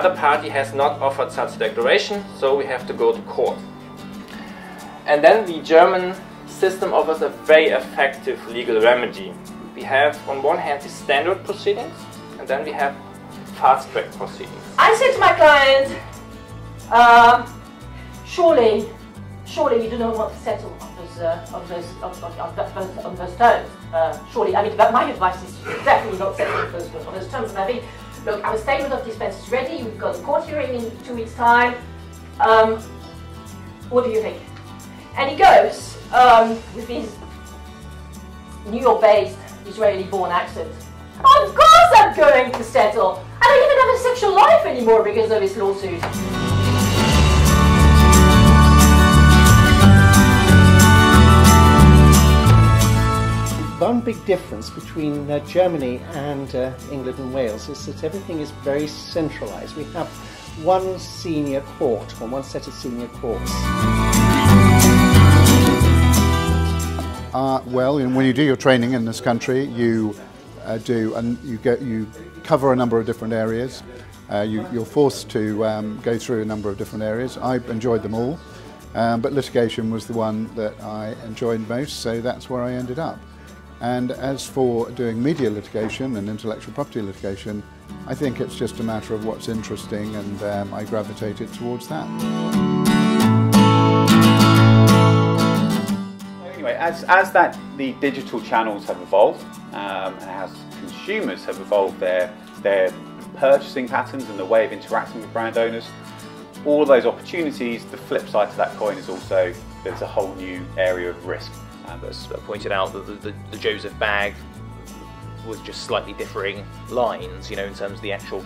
other party has not offered such declaration, so we have to go to court. And then the German system offers a very effective legal remedy. We have on one hand the standard proceedings, and then we have fast track proceedings. I said to my client, uh, surely, surely you do not want to settle on those, uh, on those, on, on, on, on those terms. Uh, surely, I mean, my advice is definitely not settle on those, terms. And I look, our statement of defense is ready. We've got a court hearing in two weeks' time. Um, what do you think? And he goes um, with his New York-based Israeli-born accent. Of course I'm going to settle. I don't even have a sexual life anymore because of his lawsuit. One big difference between uh, Germany and uh, England and Wales is that everything is very centralised. We have one senior court, or one set of senior courts. Uh, well, when you do your training in this country, you uh, do and you get you cover a number of different areas. Uh, you, are forced to um, go through a number of different areas. I enjoyed them all, um, but litigation was the one that I enjoyed most, so that's where I ended up. And as for doing media litigation and intellectual property litigation, I think it's just a matter of what's interesting and um, I gravitated towards that. Anyway, as, as that the digital channels have evolved um, and as consumers have evolved their, their purchasing patterns and the way of interacting with brand owners, all those opportunities, the flip side to that coin is also there's a whole new area of risk. And as pointed out, the, the, the Joseph bag was just slightly differing lines, you know, in terms of the actual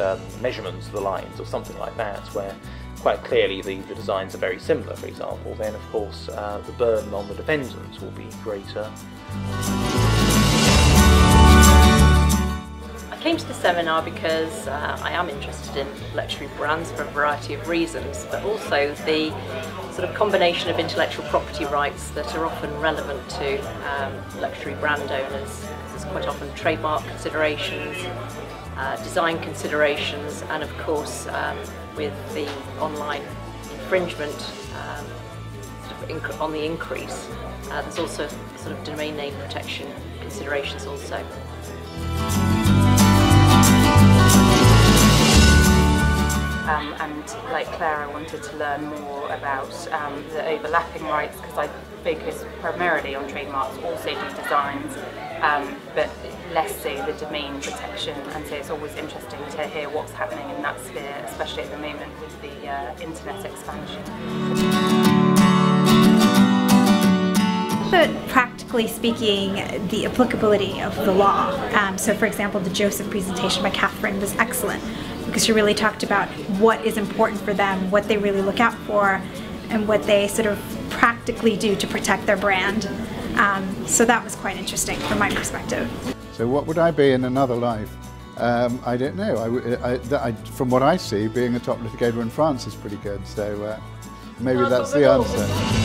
um, measurements of the lines or something like that, where quite clearly the, the designs are very similar, for example, then of course uh, the burden on the defendant will be greater. Came to the seminar because uh, I am interested in luxury brands for a variety of reasons, but also the sort of combination of intellectual property rights that are often relevant to um, luxury brand owners. There's quite often trademark considerations, uh, design considerations, and of course um, with the online infringement um, on the increase, uh, there's also sort of domain name protection considerations also. And like Claire, I wanted to learn more about um, the overlapping rights because I focus primarily on trademarks, also do designs, um, but less so the domain protection. And so it's always interesting to hear what's happening in that sphere, especially at the moment with the uh, internet expansion. But practically speaking, the applicability of the law. Um, so, for example, the Joseph presentation by Catherine was excellent because she really talked about what is important for them, what they really look out for, and what they sort of practically do to protect their brand. Um, so that was quite interesting from my perspective. So what would I be in another life? Um, I don't know. I, I, I, from what I see, being a top litigator in France is pretty good. So uh, maybe that's the answer.